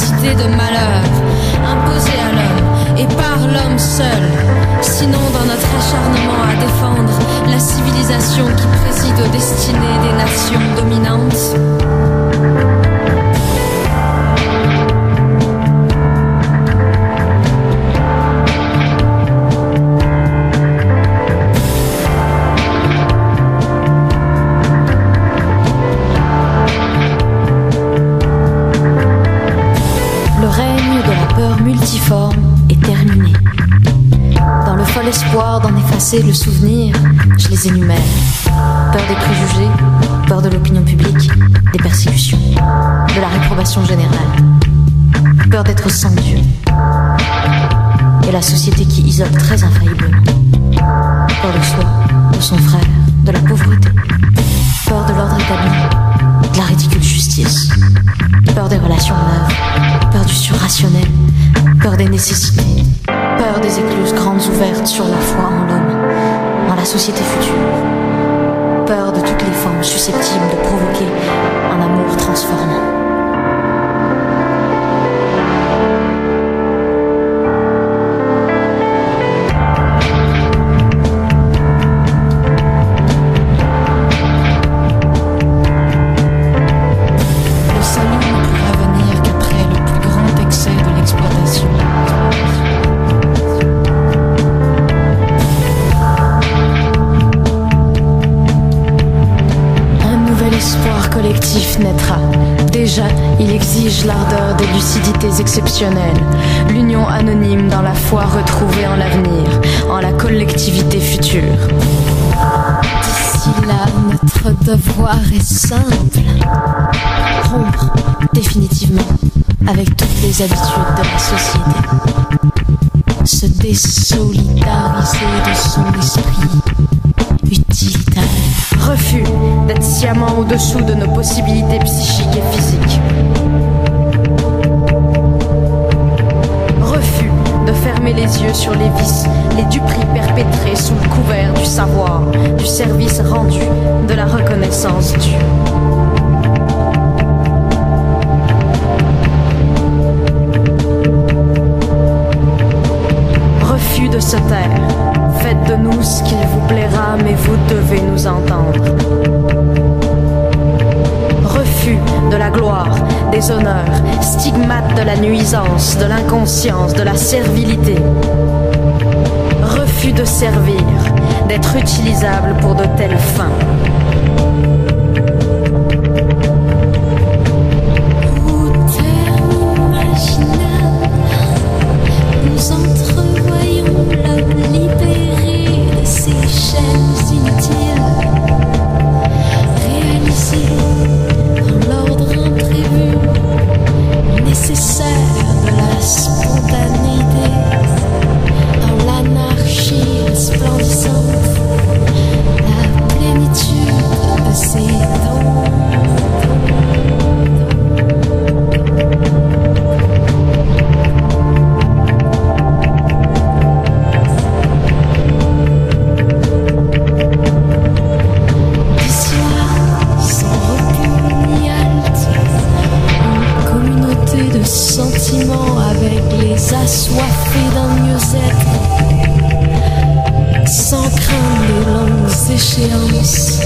quantité de malheurs imposés à l'homme et par l'homme seul. Sinon, dans notre acharnement à défendre la civilisation qui préside aux destinées des nations dominantes, Dans le fol espoir d'en effacer le souvenir, je les énumère. Peur des préjugés, peur de l'opinion publique, des persécutions, de la réprobation générale, peur d'être sans Dieu. Et la société qui isole très infailliblement. Peur de soi, de son frère, de la pauvreté, peur de l'ordre établi, de la ridicule justice, peur des relations neuves, peur du surrationnel, peur des nécessités, peur des grandes ouvertes sur la foi en l'homme, en la société future, peur de toutes les formes susceptibles de provoquer un amour transformant. Il exige l'ardeur des lucidités exceptionnelles, l'union anonyme dans la foi retrouvée en l'avenir, en la collectivité future. D'ici là, notre devoir est simple. Rompre définitivement avec toutes les habitudes de la société. Se désolidariser de son esprit utilitaire. Refus d'être sciemment au-dessous de nos possibilités psychiques et physiques. Les yeux sur les vices, les duperies perpétrées sous le couvert du savoir, du service rendu, de la reconnaissance due. Refus de se taire. Faites de nous ce qu'il vous plaira, mais vous devez nous entendre. Des honneurs, stigmate de la nuisance, de l'inconscience, de la servilité. Refus de servir, d'être utilisable pour de telles fins. assoiffés d'un mieux-être, sans craindre les longues échéances.